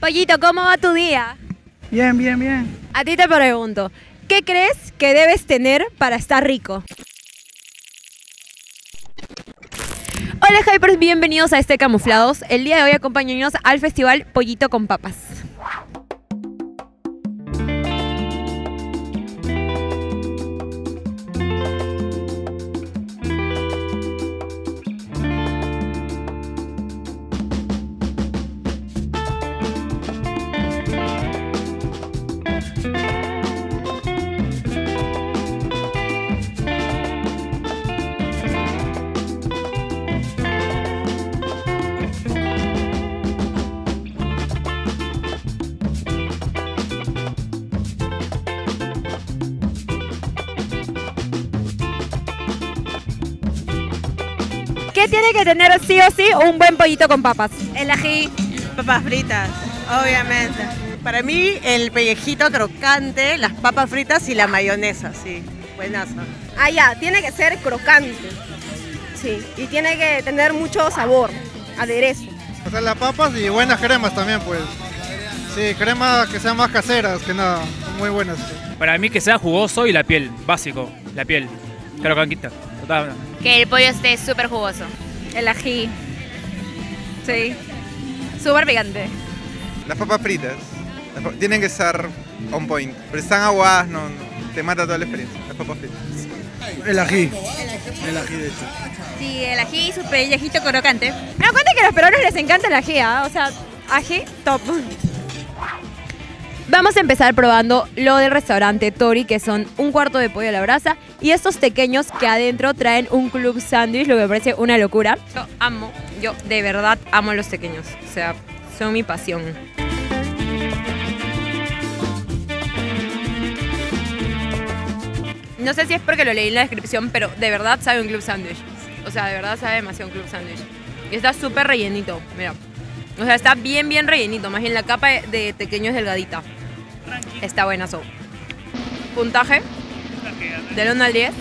Pollito, ¿cómo va tu día? Bien, bien, bien. A ti te pregunto, ¿qué crees que debes tener para estar rico? Hola Hypers, bienvenidos a este Camuflados. El día de hoy acompáñanos al festival Pollito con Papas. ¿Qué tiene que tener sí o sí un buen pollito con papas? El ají, papas fritas, obviamente. Para mí, el pellejito crocante, las papas fritas y la mayonesa, sí. Buenazo. Ah, ya, tiene que ser crocante. Sí, y tiene que tener mucho sabor, aderezo. O sea, las papas y buenas cremas también, pues. Sí, cremas que sean más caseras que nada, muy buenas. Para mí que sea jugoso y la piel, básico, la piel. Crocanquita. Que el pollo esté súper jugoso. El ají. Sí. Súper picante. Las papas fritas las pa- tienen que estar on point. Pero están aguadas, no, no, te mata toda la experiencia. Las papas fritas. El ají. El ají, de hecho. Sí, el ají y su pellejito crocante. Me doy cuenta que a los peruanos les encanta el ají, ¿ah? O sea, ají, top. Vamos a empezar probando lo del restaurante Tori, que son un cuarto de pollo a la brasa y estos pequeños que adentro traen un club sándwich, lo que me parece una locura. Yo amo, yo de verdad amo los pequeños, o sea, son mi pasión. No sé si es porque lo leí en la descripción, pero de verdad sabe un club sándwich. O sea, de verdad sabe demasiado un club sándwich. Y está súper rellenito, mira. O sea, está bien, bien rellenito. Más bien la capa de, pequeño delgadita. Está buena, so. Puntaje. Del 1 al 10.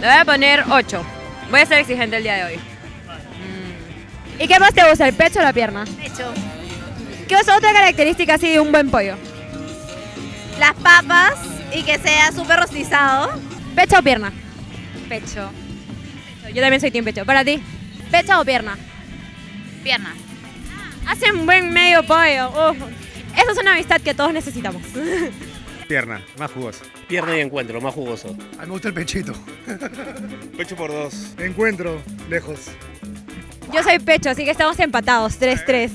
Le voy a poner 8. Voy a ser exigente el día de hoy. Mm. ¿Y qué más te gusta, el pecho o la pierna? Hecho. ¿Qué es otra característica así de un buen pollo? Las papas y que sea súper rostizado. ¿Pecho o pierna? Pecho. Yo también soy team pecho. ¿Para ti? ¿Pecho o pierna? Pierna. Hace un buen medio pollo. Esa es una amistad que todos necesitamos. Pierna, más jugosa. Pierna y encuentro, más jugoso. A mí me gusta el pechito. Pecho por dos. Encuentro, lejos. Yo soy pecho, así que estamos empatados, 3-3.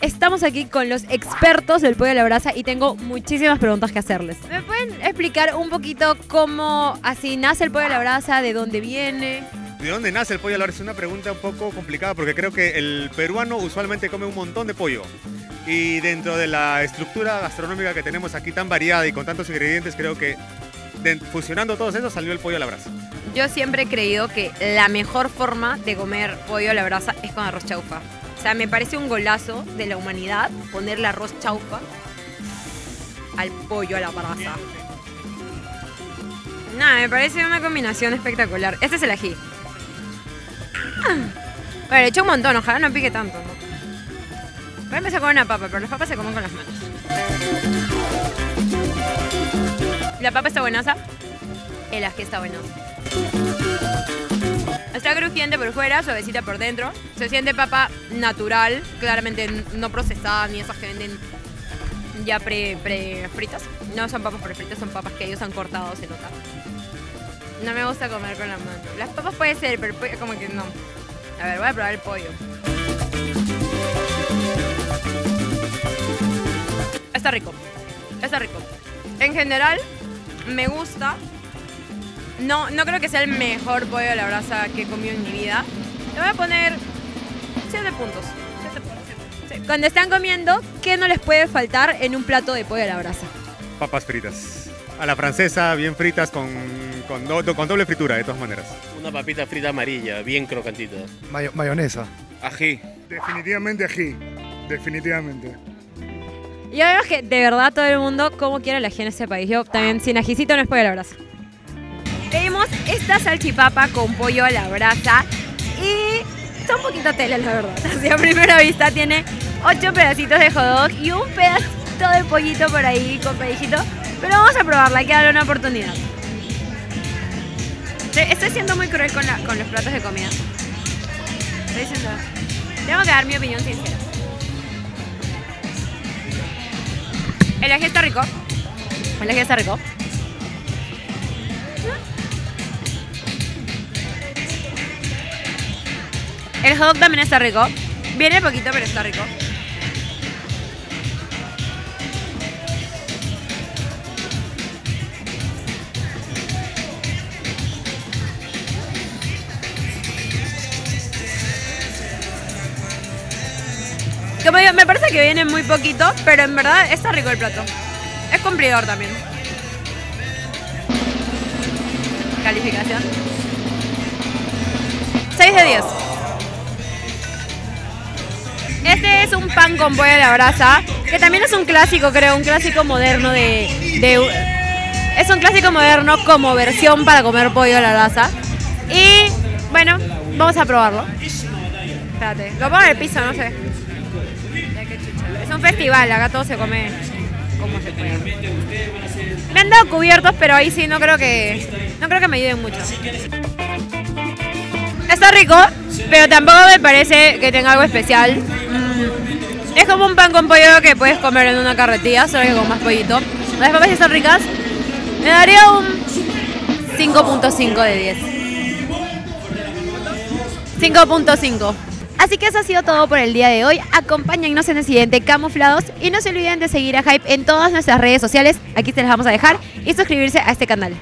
Estamos aquí con los expertos del pollo a la brasa y tengo muchísimas preguntas que hacerles. ¿Me pueden explicar un poquito cómo así nace el pollo a la brasa, de dónde viene? ¿De dónde nace el pollo a la brasa? Es una pregunta un poco complicada porque creo que el peruano usualmente come un montón de pollo. Y dentro de la estructura gastronómica que tenemos aquí tan variada y con tantos ingredientes, creo que de- fusionando todos esos salió el pollo a la brasa. Yo siempre he creído que la mejor forma de comer pollo a la brasa es con arroz chaufa. O sea, me parece un golazo de la humanidad ponerle arroz chaufa al pollo a la brasa. Nada, me parece una combinación espectacular. Este es el ají. Bueno, le eché un montón, ojalá no pique tanto. Voy a empezar con una papa, pero las papas se comen con las manos. La papa está buenaza. El ají está buenazo. Está crujiente por fuera, suavecita por dentro. Se siente papa natural, claramente no procesada ni esas que venden ya pre, pre fritas. No son papas prefritas, son papas que ellos han cortado, se nota. No me gusta comer con la mano. Las papas puede ser, pero como que no. A ver, voy a probar el pollo. Está rico. Está rico. En general, me gusta. No, no creo que sea el mejor pollo a la brasa que he comido en mi vida. Le voy a poner 7 puntos. Siete puntos. Sí. Cuando están comiendo, ¿qué no les puede faltar en un plato de pollo a la brasa? Papas fritas. A la francesa, bien fritas con, con, do- con doble fritura, de todas maneras. Una papita frita amarilla, bien crocantita. Mayo- mayonesa. Ají. Definitivamente ají. Definitivamente. Y ya vemos que de verdad todo el mundo cómo quiere el ají en este país. Yo también sin ajicito no es pollo a la brasa. Pedimos esta salchipapa con pollo a la brasa y está un poquito tela, la verdad. Así a primera vista tiene 8 pedacitos de hot y un pedacito de pollito por ahí con pellejito. Pero vamos a probarla, hay que darle una oportunidad. Estoy- siendo muy cruel con, la- con los platos de comida. Estoy siendo... Tengo que dar mi opinión sincera. El ají está rico. El ají está rico. El hot también está rico. Viene poquito, pero está rico. Como digo, me parece que viene muy poquito, pero en verdad está rico el plato. Es cumplidor también. Calificación. 6 de 10. Este es un pan con pollo de la brasa, que también es un clásico, creo, un clásico moderno de, de- Es un clásico moderno como versión para comer pollo a la brasa. Y bueno, vamos a probarlo. Espérate, lo pongo en el piso, no sé. Un festival, acá todo se come como se puede. Me han dado cubiertos, pero ahí sí no creo que no creo que me ayuden mucho. Está rico, pero tampoco me parece que tenga algo especial. Mm, Es como un pan con pollo que puedes comer en una carretilla, solo que con más pollito. Las papas están ricas. Me daría un 5.5 de 10. 5.5. Así que eso ha sido todo por el día de hoy. Acompáñennos en el siguiente Camuflados y no se olviden de seguir a Hype en todas nuestras redes sociales. Aquí se las vamos a dejar y suscribirse a este canal.